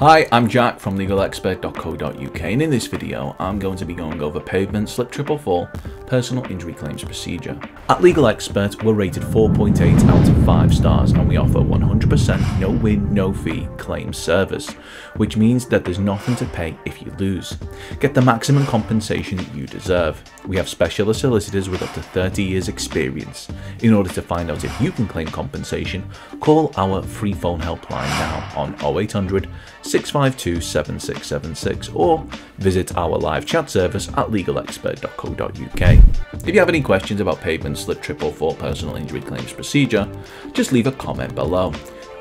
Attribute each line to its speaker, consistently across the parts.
Speaker 1: Hi, I'm Jack from legalexpert.co.uk and in this video I'm going to be going over pavement slip triple fall personal injury claims procedure. At Legal Expert we're rated 4.8 out of 5 stars and we offer 100% no win no fee claim service which means that there's nothing to pay if you lose. Get the maximum compensation you deserve. We have specialist solicitors with up to 30 years experience. In order to find out if you can claim compensation, call our free phone helpline now on 0800 652 7676 or visit our live chat service at legalexpert.co.uk. If you have any questions about pavement slip triple for personal injury claims procedure, just leave a comment below.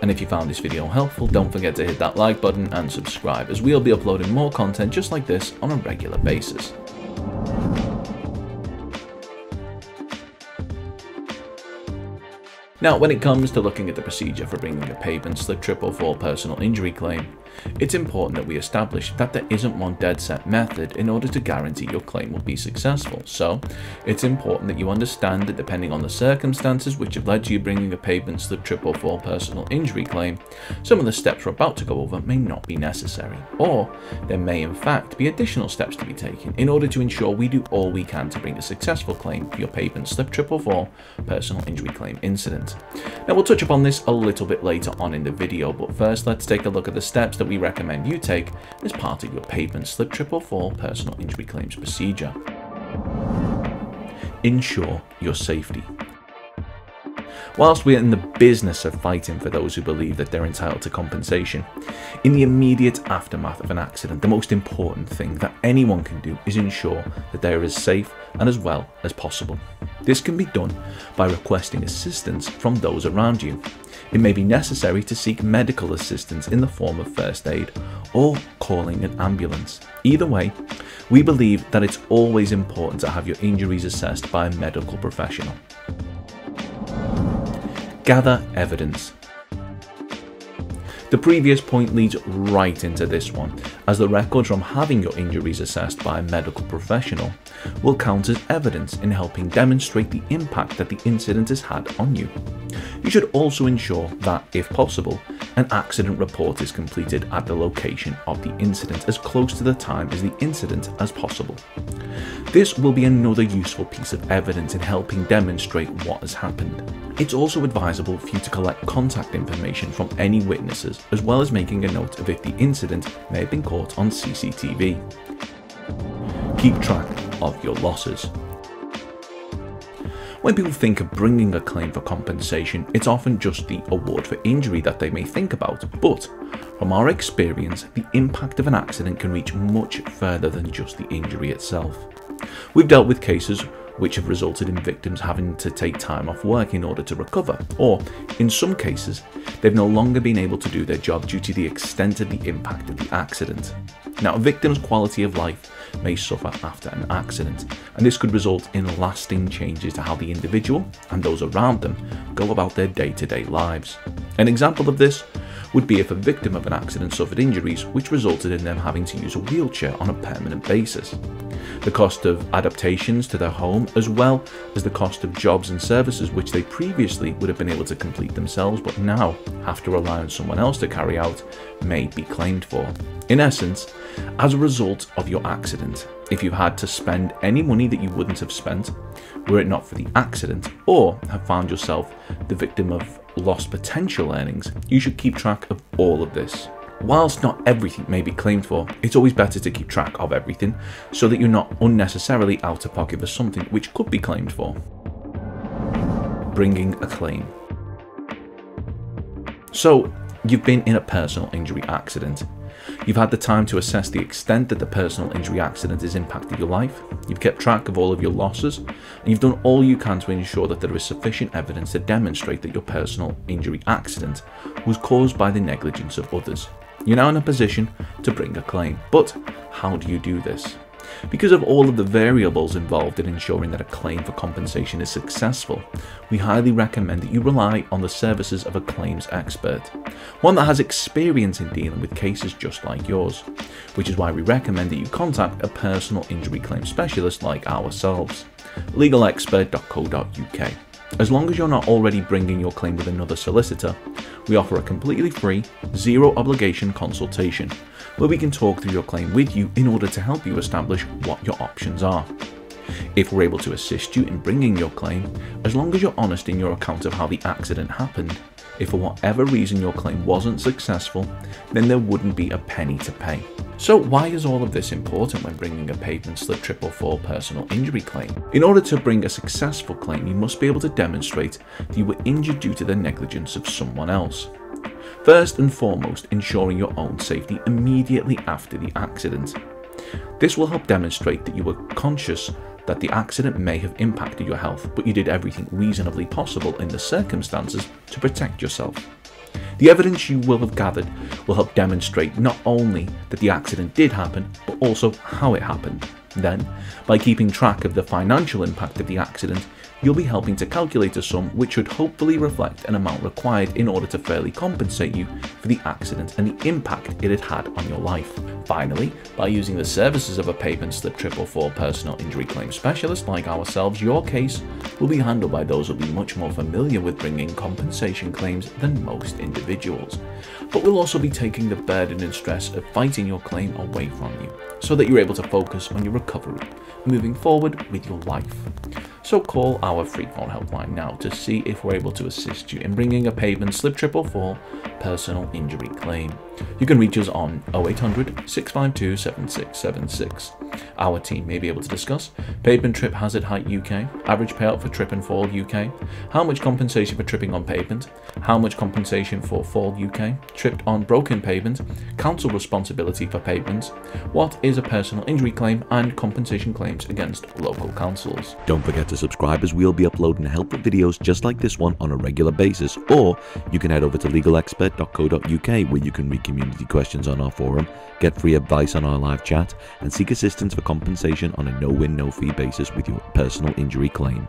Speaker 1: And if you found this video helpful, don't forget to hit that like button and subscribe as we'll be uploading more content just like this on a regular basis. Now, when it comes to looking at the procedure for bringing a pavement slip triple fall personal injury claim, it's important that we establish that there isn't one dead set method in order to guarantee your claim will be successful. So, it's important that you understand that depending on the circumstances which have led to you bringing a pavement slip triple fall personal injury claim, some of the steps we're about to go over may not be necessary, or there may in fact be additional steps to be taken in order to ensure we do all we can to bring a successful claim for your pavement slip triple fall personal injury claim incident. Now we'll touch upon this a little bit later on in the video, but first let's take a look at the steps that we recommend you take as part of your pavement slip triple fall personal injury claims procedure. Ensure your safety. Whilst we're in the business of fighting for those who believe that they're entitled to compensation, in the immediate aftermath of an accident, the most important thing that anyone can do is ensure that they are as safe and as well as possible. This can be done by requesting assistance from those around you. It may be necessary to seek medical assistance in the form of first aid or calling an ambulance. Either way, we believe that it's always important to have your injuries assessed by a medical professional. Gather evidence. The previous point leads right into this one, as the records from having your injuries assessed by a medical professional will count as evidence in helping demonstrate the impact that the incident has had on you. You should also ensure that, if possible, an accident report is completed at the location of the incident as close to the time as the incident as possible. This will be another useful piece of evidence in helping demonstrate what has happened. It's also advisable for you to collect contact information from any witnesses as well as making a note of if the incident may have been caught on CCTV. Keep track of your losses. When people think of bringing a claim for compensation, it's often just the award for injury that they may think about, but from our experience, the impact of an accident can reach much further than just the injury itself. We've dealt with cases which have resulted in victims having to take time off work in order to recover, or in some cases, they've no longer been able to do their job due to the extent of the impact of the accident. Now, a victim's quality of life may suffer after an accident, and this could result in lasting changes to how the individual and those around them go about their day to day lives. An example of this would be if a victim of an accident suffered injuries which resulted in them having to use a wheelchair on a permanent basis. The cost of adaptations to their home, as well as the cost of jobs and services which they previously would have been able to complete themselves but now have to rely on someone else to carry out, may be claimed for. In essence, as a result of your accident, if you've had to spend any money that you wouldn't have spent were it not for the accident, or have found yourself the victim of lost potential earnings, you should keep track of all of this. Whilst not everything may be claimed for, it's always better to keep track of everything so that you're not unnecessarily out of pocket for something which could be claimed for. Bringing a claim. So, you've been in a personal injury accident. You've had the time to assess the extent that the personal injury accident has impacted your life, you've kept track of all of your losses, and you've done all you can to ensure that there is sufficient evidence to demonstrate that your personal injury accident was caused by the negligence of others. You're now in a position to bring a claim. But how do you do this? Because of all of the variables involved in ensuring that a claim for compensation is successful, we highly recommend that you rely on the services of a claims expert, one that has experience in dealing with cases just like yours, which is why we recommend that you contact a personal injury claim specialist like ourselves, legalexpert.co.uk. As long as you're not already bringing your claim with another solicitor, we offer a completely free, zero obligation consultation where we can talk through your claim with you in order to help you establish what your options are. If we're able to assist you in bringing your claim, as long as you're honest in your account of how the accident happened, if for whatever reason your claim wasn't successful, then there wouldn't be a penny to pay. So why is all of this important when bringing a pavement slip 444 personal injury claim? In order to bring a successful claim, you must be able to demonstrate that you were injured due to the negligence of someone else. First and foremost, ensuring your own safety immediately after the accident. This will help demonstrate that you were conscious that the accident may have impacted your health, but you did everything reasonably possible in the circumstances to protect yourself. The evidence you will have gathered will help demonstrate not only that the accident did happen, but also how it happened. Then, by keeping track of the financial impact of the accident, you'll be helping to calculate a sum which should hopefully reflect an amount required in order to fairly compensate you for the accident and the impact it had had on your life. Finally, by using the services of a pavement slip 444 personal injury claim specialist like ourselves, your case will be handled by those who will be much more familiar with bringing compensation claims than most individuals. But we'll also be taking the burden and stress of fighting your claim away from you, so that you're able to focus on your recovery, moving forward with your life. So call our free phone helpline now to see if we're able to assist you in bringing a pavement slip 444 personal injury claim. You can reach us on 0800 652 7676. Our team may be able to discuss. Pavement trip hazard height UK, average payout for trip and fall UK, how much compensation for tripping on pavement, how much compensation for fall UK, tripped on broken pavement, council responsibility for pavements, what is a personal injury claim, and compensation claims against local councils.
Speaker 2: Don't forget to subscribe as we'll be uploading helpful videos just like this one on a regular basis, or you can head over to legalexpert.co.uk where you can read community questions on our forum, get free advice on our live chat, and seek assistance for compensation on a no-win, no-fee basis with your personal injury claim.